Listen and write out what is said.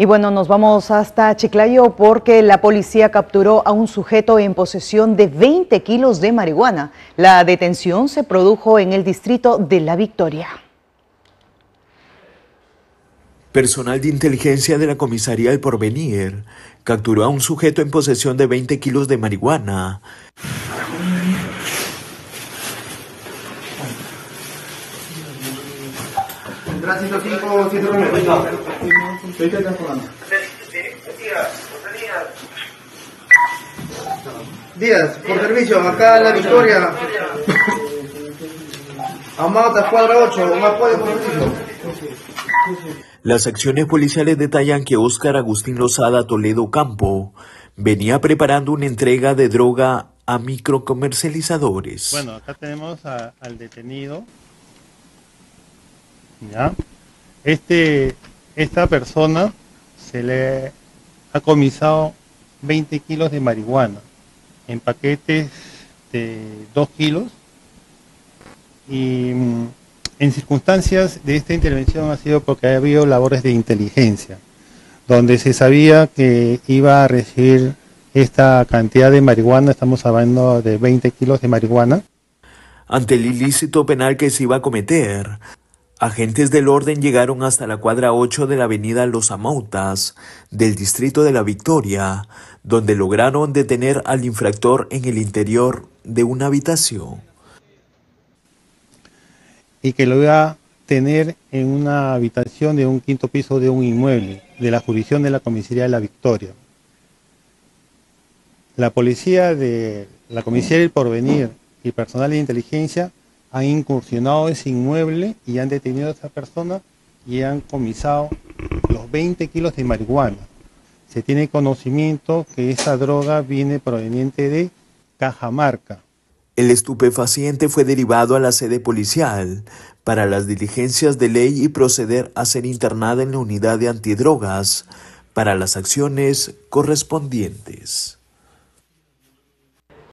Y bueno, nos vamos hasta Chiclayo porque la policía capturó a un sujeto en posesión de 20 kilos de marihuana. La detención se produjo en el distrito de La Victoria. Personal de inteligencia de la comisaría del Porvenir capturó a un sujeto en posesión de 20 kilos de marihuana. Díaz, por servicio, acá en la Victoria. Amauta, cuadra 8, más puede por servicio. Las acciones policiales detallan que Óscar Agustín Lozada Toledo Campo venía preparando una entrega de droga a microcomercializadores. Bueno, acá tenemos a- al detenido. Este, esta persona se le ha comisado 20 kilos de marihuana en paquetes de 2 kilos. Y mm, en circunstancias de esta intervención ha sido porque ha habido labores de inteligencia, donde se sabía que iba a recibir esta cantidad de marihuana, estamos hablando de 20 kilos de marihuana, Ante el ilícito penal que se iba a cometer, agentes del orden llegaron hasta la cuadra 8 de la avenida Los Amautas del distrito de La Victoria, donde lograron detener al infractor en el interior de una habitación. y que lo iba a tener en una habitación de un quinto piso de un inmueble de la jurisdicción de la comisaría de la Victoria. La policía de la comisaría del Porvenir y personal de inteligencia han incursionado ese inmueble y han detenido a esa persona y han comisado los 20 kilos de marihuana. Se tiene conocimiento que esa droga viene proveniente de Cajamarca. El estupefaciente fue derivado a la sede policial para las diligencias de ley y proceder a ser internada en la unidad de antidrogas para las acciones correspondientes.